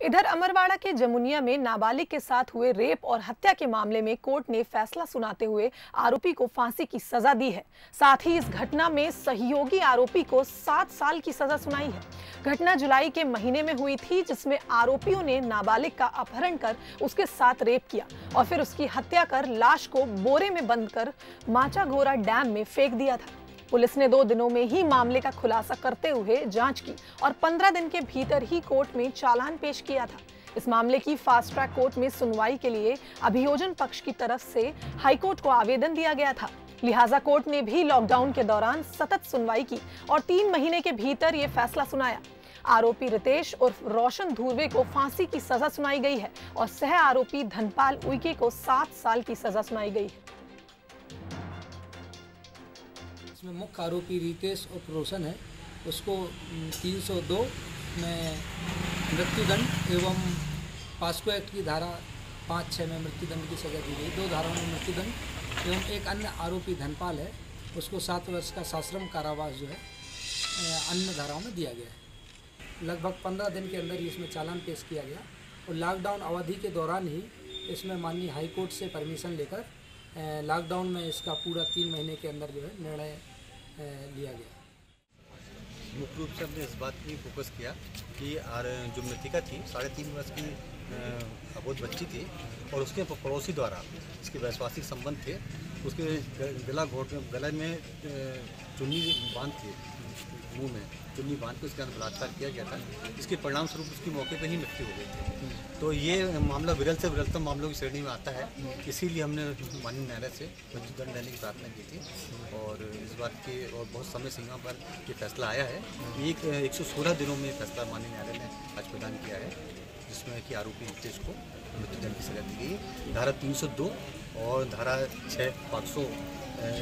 इधर अमरवाड़ा के जमुनिया में नाबालिग के साथ हुए रेप और हत्या के मामले में कोर्ट ने फैसला सुनाते हुए आरोपी को फांसी की सजा दी है। साथ ही इस घटना में सहयोगी आरोपी को सात साल की सजा सुनाई है। घटना जुलाई के महीने में हुई थी, जिसमें आरोपियों ने नाबालिग का अपहरण कर उसके साथ रेप किया और फिर उसकी हत्या कर लाश को बोरे में बंद कर माचा डैम में फेंक दिया था। पुलिस ने दो दिनों में ही मामले का खुलासा करते हुए जाँच की और 15 दिन के भीतर ही कोर्ट में चालान पेश किया था। इस मामले की फास्ट ट्रैक कोर्ट में सुनवाई के लिए अभियोजन पक्ष की तरफ़ से हाईकोर्ट को आवेदन दिया गया था। लिहाजा कोर्ट ने भी लॉकडाउन के दौरान सतत सुनवाई की और तीन महीने के भीतर ये फैसला सुनाया। आरोपी रितेश उर्फ़ रोशन धुर्वे को फांसी की सजा सुनाई गई है और सह आरोपी धनपाल उइके को सात साल की सजा सुनाई गई है। इसमें मुख्य आरोपी रितेश और रोशन है। उसको तीन सौ दो में मृत्युदंड एवं पास्को एक्ट की धारा पाँच छः में मृत्युदंड की सजा दी गई। दो धाराओं में मृत्युदंड एवं एक अन्य आरोपी धनपाल है। उसको सात वर्ष का साश्रम कारावास जो है अन्य धाराओं में दिया गया है। लगभग पंद्रह दिन के अंदर ही इसमें चालान पेश किया गया और लॉकडाउन अवधि के दौरान ही इसमें माननीय हाईकोर्ट से परमिशन लेकर लॉकडाउन में इसका पूरा तीन महीने के अंदर जो है निर्णय लिया गया। मुख्य रूप से हमने इस बात की फोकस किया कि आर, जो मृतिका थी, साढ़े तीन वर्ष की अबोध बच्ची थी और उसके पड़ोसी द्वारा इसके वैश्वासिक संबंध थे, उसके गला घोट, गले में चुन्नी बाँध थी। मुँह चुन्नी बाँध के उसके अंदर बलात्कार किया गया था? इसके परिणाम स्वरूप उसकी मौके पर ही मृत्यु हो गई थी। तो ये मामला विरल से विरलतम मामलों की श्रेणी में आता है। इसीलिए हमने माननीय न्यायालय से मृत्युदंड देने की प्रार्थना की थी। और इस बात के और बहुत समय सीमा पर ये फैसला आया है। एक एक दिनों में फैसला माननीय न्यायालय ने आज प्रदान किया है, जिसमें कि आरोपी नितेश को मृत्युदंड की सजा दी गई धारा तीन सौ दो और धारा छः पाँच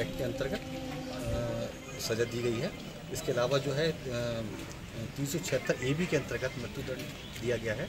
एक्ट के अंतर्गत सजा दी गई है। इसके अलावा जो है तीन सौ छिहत्तर ए बी के अंतर्गत मृत्युदंड दिया गया है।